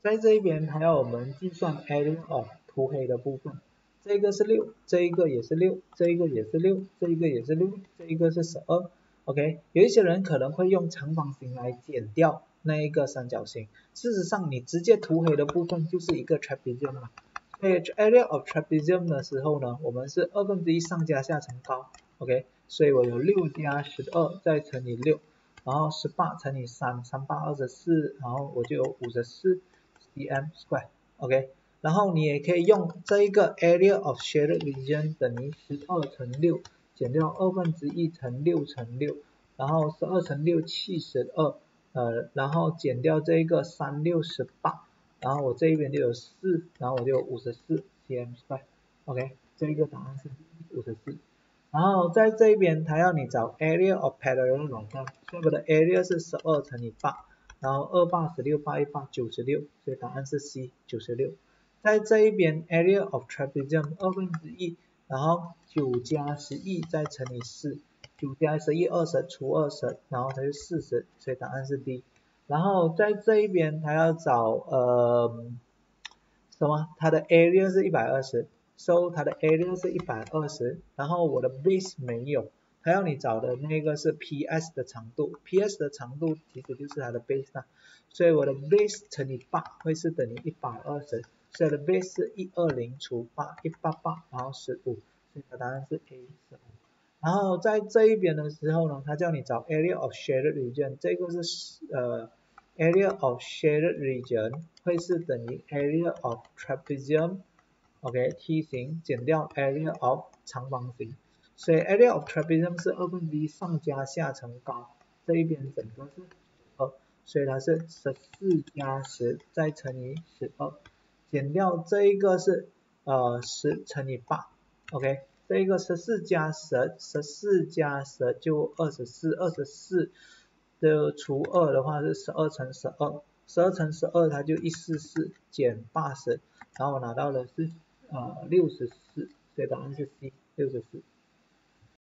在这一边还要我们计算 area of 涂黑的部分，这个是六，这一个也是六，这一个也是六，这一个也是六，这一个是十二，OK，有一些人可能会用长方形来减掉那一个三角形，事实上你直接涂黑的部分就是一个 trapezium 嘛，所以 area of trapezium 的时候呢，我们是二分之一上加下乘高，OK，所以我有六加十二再乘以六，然后十八乘以三，三八二十四，然后我就有五十四。Cm square，OK，然后你也可以用这一个 area of shaded region 等于十二乘六减掉二分之一乘六乘六，然后十二乘六七十二，呃，然后减掉这一个三六十八，然后我这一边就有四，然后我就有五十四 cm square，OK，这一个答案是五十四。然后在这一边他要你找 area of parallel line，所以我的 area 是十二乘以八。然后二八十六八一八九十六，所以答案是 C 九十六。在这一边 area of trapezium 二分之一，然后九加十一再乘以四，九加十一二十除二十，然后它是四十，所以答案是 D。然后在这一边它要找呃什么？它的 area 是一百二十，so 它的 area 是一百二十，然后我的 base 没有。还要你找的那个是 PS 的长度，PS 的长度其实就是它的 base 啊，所以我的 base 乘以八会是等于一百二十，所以的 base 是一二零除八，一八八，然后十五，所以答案是 A 十五。然后在这一边的时候呢，他叫你找 area of shaded region，这个是呃 area of shaded region 会是等于 area of trapezium，OK 梯形减掉 area of 长方形。所以 area of trapezium 是二分之一上加下乘高，这一边整个是二，所以它是十四加十再乘以十二，减掉这一个是呃十乘以八，OK，这一个十四加十，十四加十就二十四，二十四的除二的话是十二乘十二，十二乘十二它就一四四减八十，然后我拿到的是呃六十四，所以答案是 C 六十四。